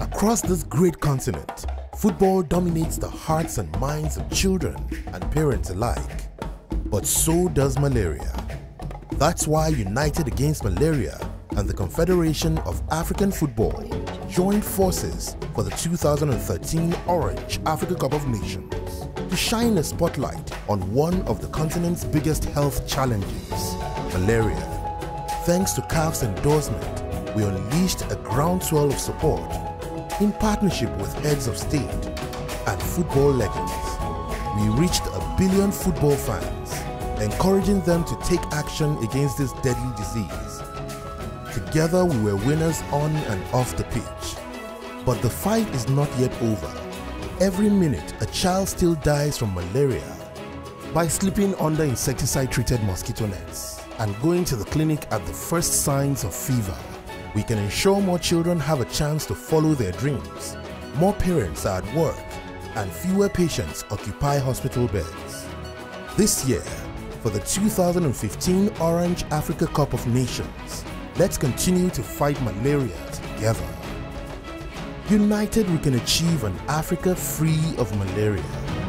Across this great continent, football dominates the hearts and minds of children and parents alike. But so does malaria. That's why United Against Malaria and the Confederation of African Football joined forces for the 2013 Orange Africa Cup of Nations to shine a spotlight on one of the continent's biggest health challenges, malaria. Thanks to CAF's endorsement, we unleashed a groundswell of support in partnership with heads of state and football legends. We reached a billion football fans, encouraging them to take action against this deadly disease. Together we were winners on and off the pitch. But the fight is not yet over. Every minute, a child still dies from malaria by sleeping under insecticide treated mosquito nets and going to the clinic at the first signs of fever. We can ensure more children have a chance to follow their dreams. More parents are at work and fewer patients occupy hospital beds. This year, for the 2015 Orange Africa Cup of Nations, let's continue to fight malaria together. United, we can achieve an Africa free of malaria.